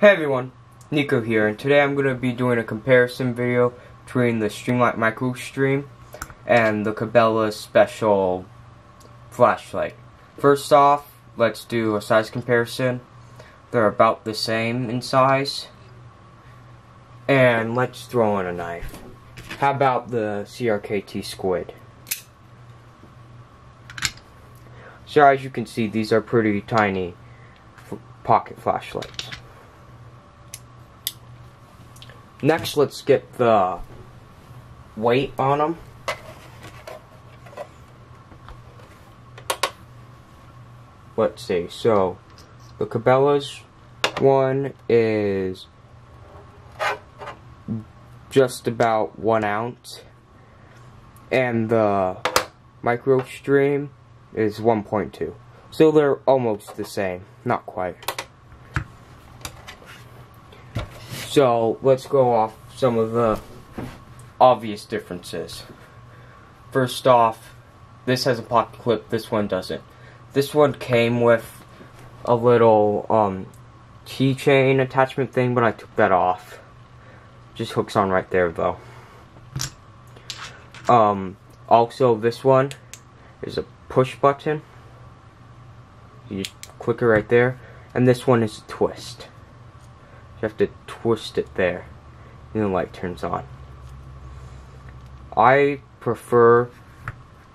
Hey everyone, Nieko here, and today I'm going to be doing a comparison video between the Streamlight Micro Stream and the Cabela Special flashlight. First off, let's do a size comparison. They're about the same in size. And let's throw in a knife. How about the CRKT Squid? So as you can see, these are pretty tiny pocket flashlights. Next, let's get the weight on them. Let's see, so the Cabela's one is just about one ounce and the MicroStream is 1.2 so they're almost the same not quite so let's go off some of the obvious differences first off this has a pocket clip this one doesn't this one came with a little um, keychain attachment thing but I took that off just hooks on right there though um, also this one is a push button. You just click it right there. And this one is a twist. You have to twist it there. And the light turns on. I prefer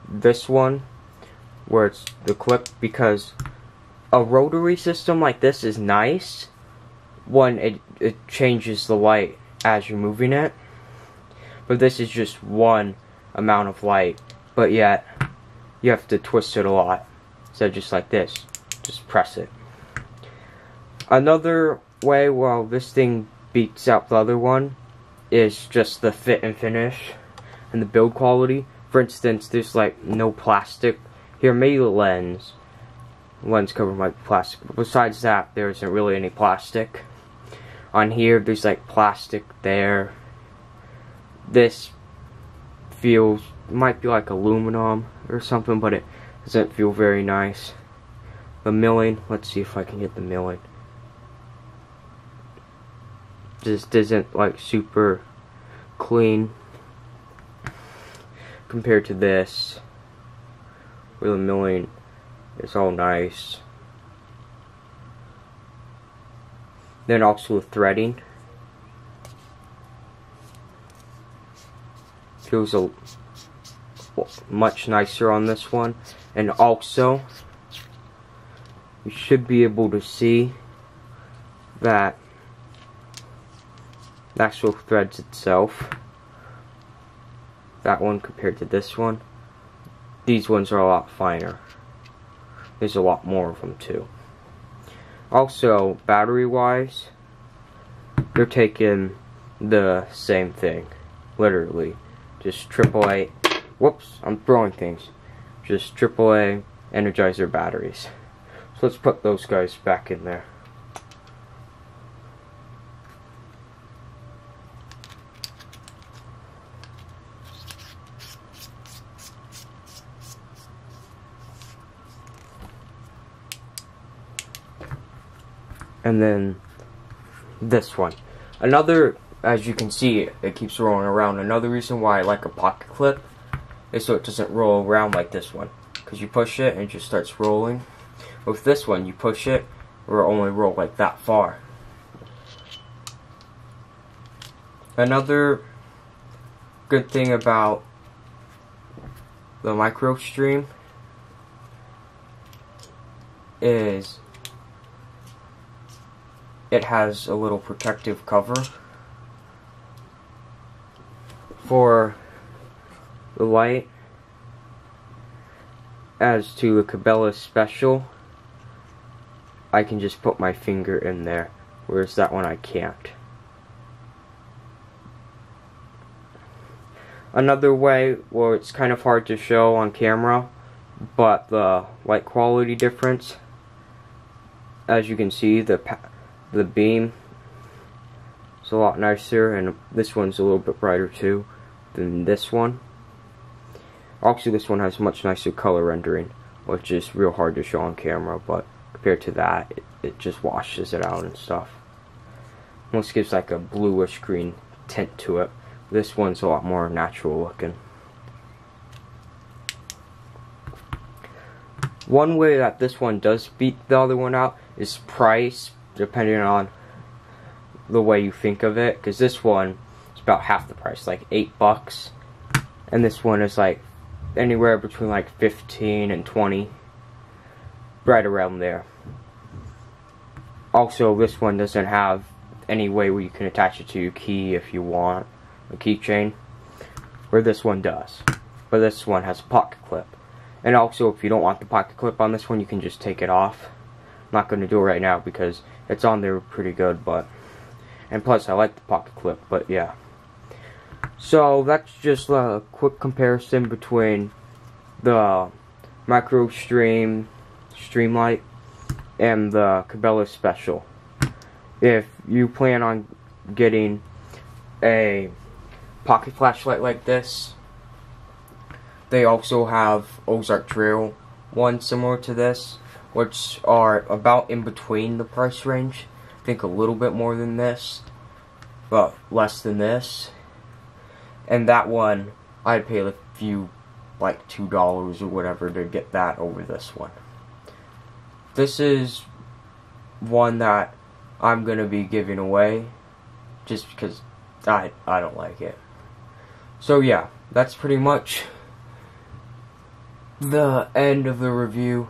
this one where it's the clip because a rotary system like this is nice when it, it changes the light as you're moving it. But this is just one amount of light. But yet, you have to twist it a lot. So just like this. Just press it. Another way, while this thing beats out the other one, is just the fit and finish and the build quality. For instance, there's like no plastic. Here, maybe the lens. Lens covered by plastic. But besides that, there isn't really any plastic. On here, there's like plastic there. This feels might be like aluminum or something, but it doesn't feel very nice. The milling, let's see if I can get the milling. Just isn't like super clean compared to this, where the milling is all nice. Then also the threading. Feels a much nicer on this one. And also, you should be able to see that the actual threads itself, that one compared to this one, these ones are a lot finer. There's a lot more of them too. Also, battery-wise, they're taking the same thing, literally. Just AAA Whoops, I'm throwing things. Just AAA Energizer batteries. So let's put those guys back in there. And then this one. Another, as you can see, it keeps rolling around. Another reason why I like a pocket clip is so it doesn't roll around like this one. Because you push it and it just starts rolling. With this one, you push it, or only roll like that far. Another good thing about the micro stream is it has a little protective cover for the light. As to the Cabela Special, I can just put my finger in there, whereas that one I can't. Another way, well it's kind of hard to show on camera, but the light quality difference, as you can see, the the beam is a lot nicer, and this one's a little bit brighter too than this one. Also, this one has much nicer color rendering, which is real hard to show on camera, but compared to that, it, it just washes it out and stuff. almost gives like a bluish green tint to it. This one's a lot more natural looking. One way that this one does beat the other one out is price, depending on the way you think of it. Because this one is about half the price, like 8 bucks. And this one is like anywhere between like 15 and 20. Right around there. Also, this one doesn't have any way where you can attach it to your key if you want a keychain. Where this one does. But this one has a pocket clip. And also, if you don't want the pocket clip on this one, you can just take it off. Not going to do it right now because it's on there pretty good, but... And plus, I like the pocket clip, but yeah. So, that's just a quick comparison between the Micro Stream Streamlight and the Cabela Special. If you plan on getting a pocket flashlight like this, they also have Ozark Trail one similar to this, which are about in between the price range. I think a little bit more than this, but less than this. And that one, I'd pay a few, like $2 or whatever to get that over this one. This is one that I'm going to be giving away just because I, I don't like it. So yeah, that's pretty much the end of the review.